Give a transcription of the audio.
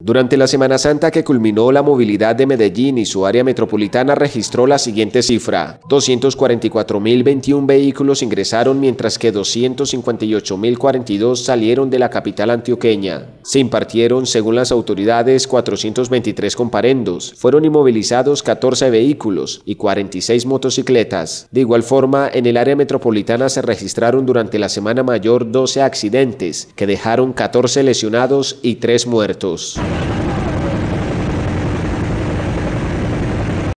Durante la Semana Santa que culminó la movilidad de Medellín y su área metropolitana registró la siguiente cifra. 244.021 vehículos ingresaron mientras que 258.042 salieron de la capital antioqueña. Se impartieron, según las autoridades, 423 comparendos. Fueron inmovilizados 14 vehículos y 46 motocicletas. De igual forma, en el área metropolitana se registraron durante la Semana Mayor 12 accidentes que dejaron 14 lesionados y 3 muertos.